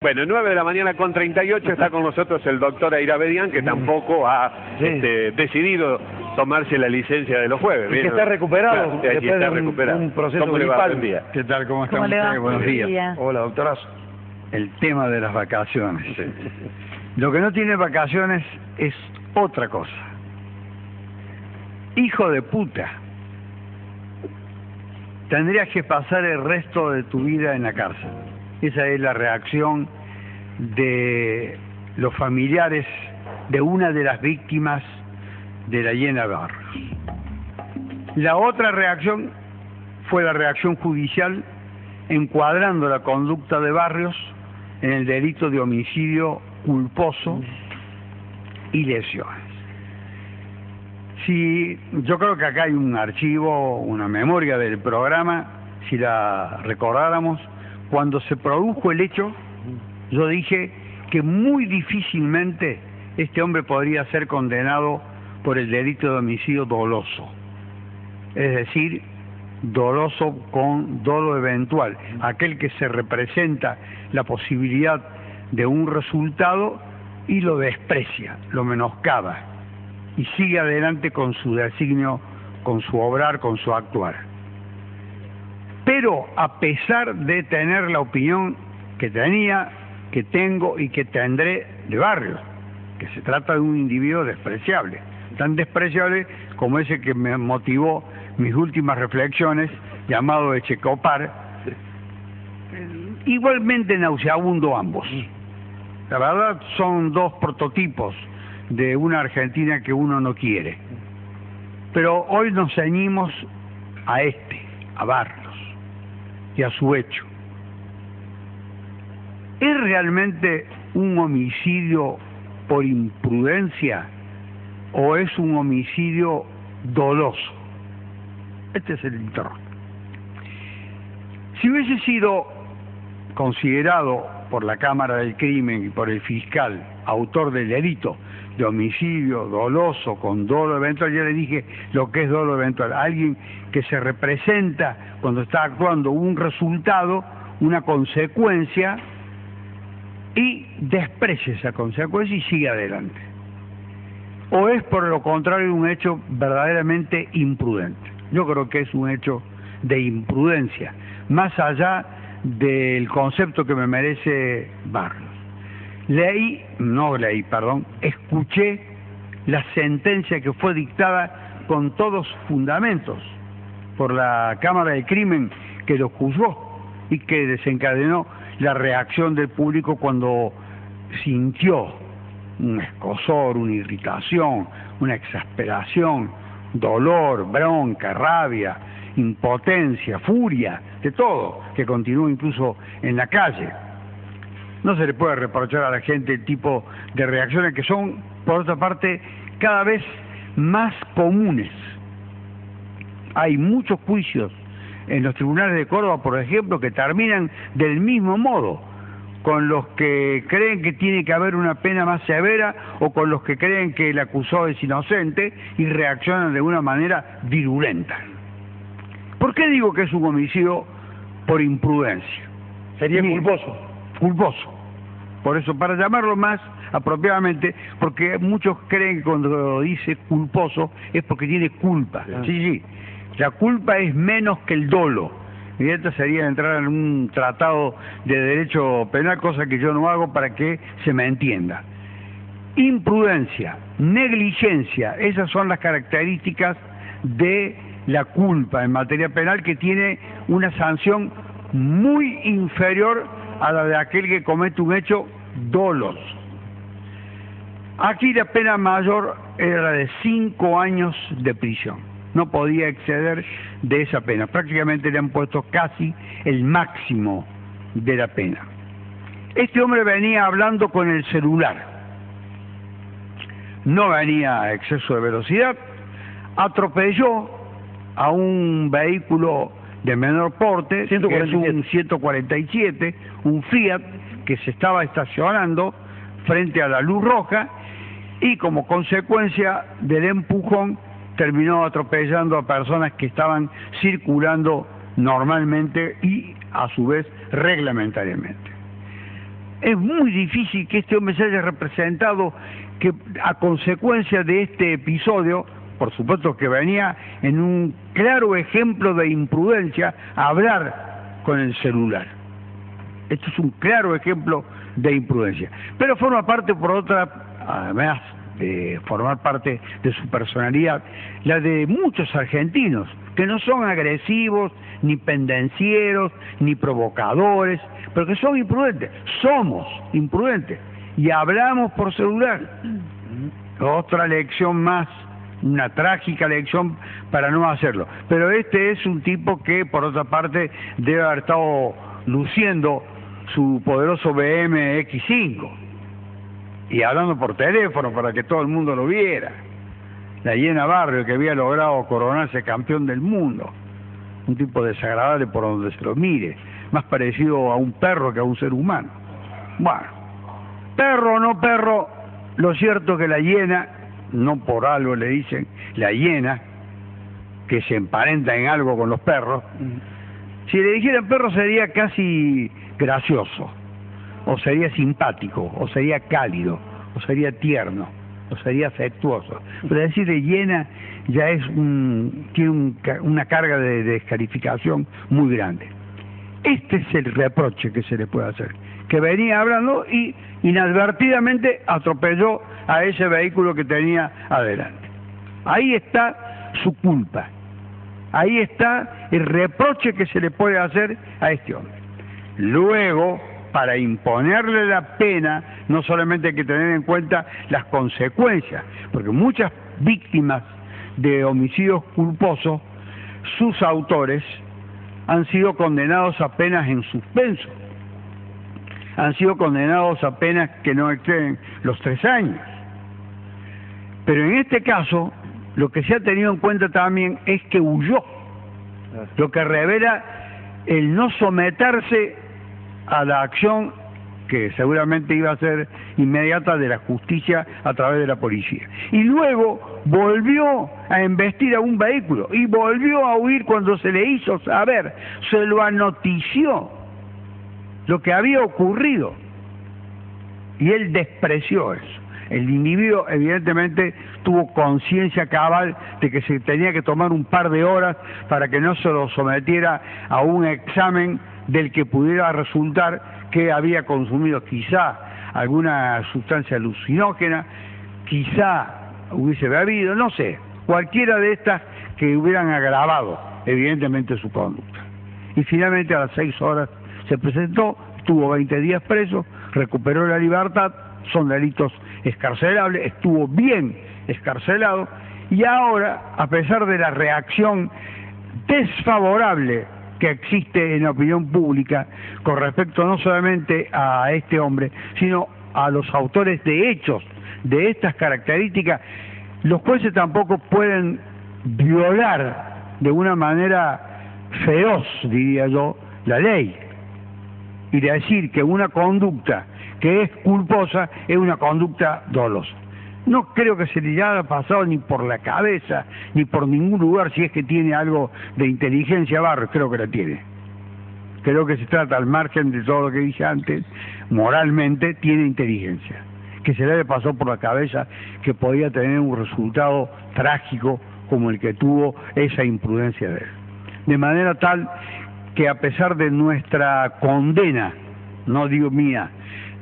Bueno, 9 de la mañana con 38 está con nosotros el doctor Airabedian, que tampoco ha Sí. este, decidido tomarse la licencia de los jueves. Y que está recuperado Claro, después está de un- recuperado. un proceso ¿Cómo le va? gripal. Buen día. ¿Qué tal? ¿Cómo están ¿Cómo le va? ustedes? Buenos Buen días. día. Hola, doctorazo. El tema de las vacaciones. Lo que no tiene vacaciones es otra cosa. Hijo de puta. Tendrías que pasar el resto de tu vida en la cárcel. Esa es la reacción de los familiares de una de las víctimas de la llena Barrios. La otra reacción fue la reacción judicial encuadrando la conducta de Barrios en el delito de homicidio culposo y lesiones. Si yo creo que acá hay un archivo, una memoria del programa, si la recordáramos, cuando se produjo el hecho, yo dije que muy difícilmente este hombre podría ser condenado por el delito de homicidio doloso es decir, doloso con dolo eventual, aquel que se representa la posibilidad de un resultado y lo desprecia, lo menoscaba y sigue adelante con su designio, con su obrar, con su actuar. Pero a pesar de tener la opinión que tenía, que tengo y que tendré de Barrios, que se trata de un individuo despreciable, tan despreciable como ese que me motivó mis últimas reflexiones, llamado Echecopar, igualmente nauseabundo ambos. La verdad son dos prototipos de una Argentina que uno no quiere. Pero hoy nos ceñimos a este, a Barrios, a su hecho. ¿Es realmente un homicidio por imprudencia o es un homicidio doloso? Este es el interrogante. Si hubiese sido considerado por la Cámara del Crimen y por el fiscal autor del delito de homicidio doloso con dolo eventual, ya le dije lo que es dolo eventual, alguien que se representa cuando está actuando un resultado, una consecuencia y desprecia esa consecuencia y sigue adelante. O es por lo contrario un hecho verdaderamente imprudente. Yo creo que es un hecho de imprudencia, más allá del concepto que me merece Barrios. Leí, no leí, perdón, escuché la sentencia que fue dictada con todos fundamentos por la Cámara de Crimen que lo juzgó y que desencadenó la reacción del público cuando sintió un escosor, una irritación, una exasperación, dolor, bronca, rabia, impotencia, furia, de todo, que continúa incluso en la calle. No se le puede reprochar a la gente el tipo de reacciones que son, por otra parte, cada vez más comunes. Hay muchos juicios en los tribunales de Córdoba, por ejemplo, que terminan del mismo modo, con los que creen que tiene que haber una pena más severa o con los que creen que el acusado es inocente y reaccionan de una manera virulenta. ¿Por qué digo que es un homicidio por imprudencia? Sería culposo. Culposo. Por eso, para llamarlo más apropiadamente, porque muchos creen que cuando dice culposo es porque tiene culpa. Sí. Sí, sí. La culpa es menos que el dolo. Y esto sería entrar en un tratado de derecho penal, cosa que yo no hago para que se me entienda. Imprudencia, negligencia, esas son las características de la culpa en materia penal que tiene una sanción muy inferior a la de aquel que comete un hecho doloso. Aquí la pena mayor era la de cinco años de prisión. No podía exceder de esa pena. Prácticamente le han puesto casi el máximo de la pena. Este hombre venía hablando con el celular. No venía a exceso de velocidad. Atropelló a un vehículo de menor porte, que es 147. un 147, un Fiat que se estaba estacionando frente a la luz roja y como consecuencia del empujón terminó atropellando a personas que estaban circulando normalmente y a su vez reglamentariamente. es muy difícil que este hombre se haya representado que a consecuencia de este episodio, por supuesto que venía en un claro ejemplo de imprudencia, hablar con el celular. Esto es un claro ejemplo de imprudencia. Pero forma parte, por otra, además de formar parte de su personalidad, la de muchos argentinos, que no son agresivos, ni pendencieros, ni provocadores, pero que son imprudentes. Somos imprudentes y hablamos por celular. Otra lección más, una trágica lección para no hacerlo. Pero este es un tipo que, por otra parte, debe haber estado luciendo su poderoso BM X5 y hablando por teléfono para que todo el mundo lo viera. La llena Barrio que había logrado coronarse campeón del mundo. Un tipo desagradable por donde se lo mire, más parecido a un perro que a un ser humano. Bueno, perro o no perro, lo cierto es que la hiena, no por algo le dicen la hiena, que se emparenta en algo con los perros, si le dijeran perro sería casi gracioso, o sería simpático, o sería cálido, o sería tierno, o sería afectuoso. Pero decirle llena ya es un, tiene una carga de descalificación muy grande. Este es el reproche que se le puede hacer, que venía hablando y inadvertidamente atropelló a ese vehículo que tenía adelante. Ahí está su culpa, ahí está el reproche que se le puede hacer a este hombre. Luego, para imponerle la pena, no solamente hay que tener en cuenta las consecuencias, porque muchas víctimas de homicidios culposos, sus autores han sido condenados a penas en suspenso, han sido condenados a penas que no exceden los tres años. Pero en este caso, lo que se ha tenido en cuenta también es que huyó, lo que revela el no someterse a la acción que seguramente iba a ser inmediata de la justicia a través de la policía. Y luego volvió a embestir a un vehículo y volvió a huir cuando se le hizo saber, se lo anotició lo que había ocurrido. Y él despreció eso. El individuo evidentemente tuvo conciencia cabal de que se tenía que tomar un par de horas para que no se lo sometiera a un examen del que pudiera resultar que había consumido quizá alguna sustancia alucinógena, quizá hubiese bebido, no sé, cualquiera de estas que hubieran agravado evidentemente su conducta. Y finalmente a las seis horas se presentó, estuvo 20 días preso, recuperó la libertad, son delitos escarcelables, estuvo bien escarcelado y ahora, a pesar de la reacción desfavorable que existe en la opinión pública con respecto no solamente a este hombre, sino a los autores de hechos de estas características, los jueces tampoco pueden violar de una manera feroz, diría yo, la ley y decir que una conducta que es culposa es una conducta dolosa. No creo que se le haya pasado ni por la cabeza, ni por ningún lugar, si es que tiene algo de inteligencia Barros, creo que la tiene. Creo que se trata, al margen de todo lo que dije antes, moralmente tiene inteligencia. Que se le pasó por la cabeza que podía tener un resultado trágico como el que tuvo esa imprudencia de él. De manera tal que a pesar de nuestra condena, no digo mía,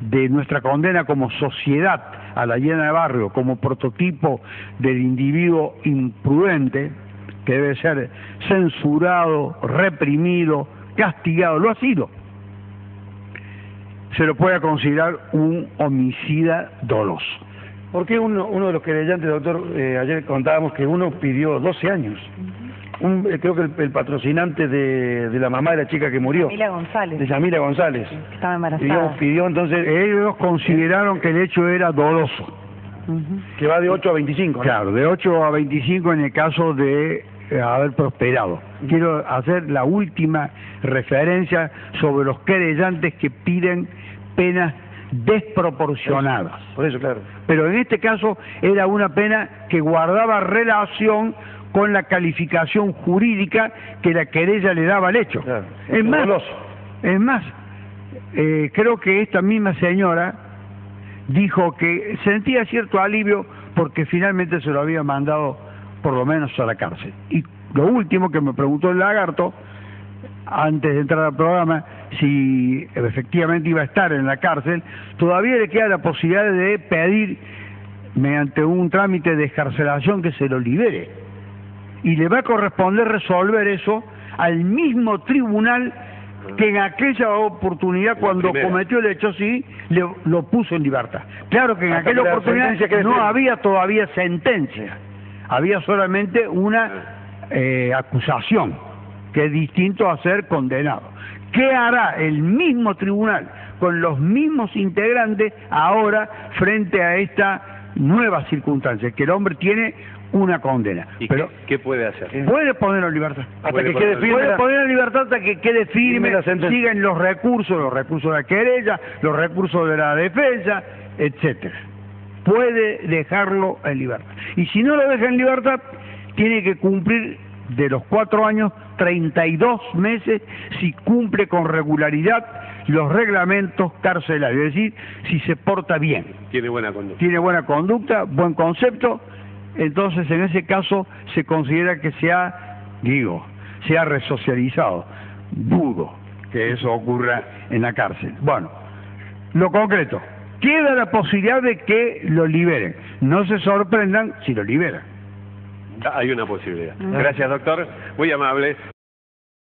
de nuestra condena como sociedad a la llena de barrio como prototipo del individuo imprudente, que debe ser censurado, reprimido, castigado, lo ha sido. Se lo puede considerar un homicida doloso. ¿Por qué uno, uno de los querellantes, doctor, eh, ayer contábamos que uno pidió 12 años? Un, eh, creo que el, patrocinante de, de, la mamá de la chica que murió. Yamila González. De Yamila González. estaba embarazada. Pidió, entonces... Ellos consideraron que el hecho era doloso. Que va de 8 a 25. Claro, de 8 a 25 en el caso de eh, haber prosperado. Quiero hacer la última referencia sobre los querellantes que piden penas desproporcionadas. Por eso, claro. Pero en este caso era una pena que guardaba relación con la calificación jurídica que la querella le daba al hecho. es, más, es más, eh, creo que esta misma señora dijo que sentía cierto alivio porque finalmente se lo había mandado por lo menos a la cárcel. Y lo último que me preguntó el lagarto, antes de entrar al programa, si efectivamente iba a estar en la cárcel, todavía le queda la posibilidad de pedir mediante un trámite de escarcelación que se lo libere. Y le va a corresponder resolver eso al mismo tribunal que en aquella oportunidad cuando cometió el hecho sí le- lo puso en libertad. Claro que en Hasta aquella que la oportunidad no había todavía sentencia, había solamente una eh, acusación, que es distinto a ser condenado. ¿Qué hará el mismo tribunal con los mismos integrantes ahora frente a esta nueva circunstancia? Que el hombre tiene una condena. ¿Y Pero qué, qué puede hacer? puede ponerlo en libertad. Hasta Puede que quede ponerlo- firme Puede la- poner en libertad hasta que quede firme, Firme sigan los recursos, los recursos de la querella, los recursos de la defensa, etcétera. Puede dejarlo en libertad. Y si no lo deja en libertad, tiene que cumplir de los cuatro años 32 meses si cumple con regularidad los reglamentos carcelarios, es decir, si se porta bien Tiene buena conducta. tiene buena conducta, buen concepto, entonces en ese caso se considera que se ha, digo, se ha resocializado. Dudo que eso ocurra en la cárcel. Bueno, lo concreto, queda la posibilidad de que lo liberen. No se sorprendan si lo liberan. Hay una posibilidad. Gracias, doctor. Muy amable.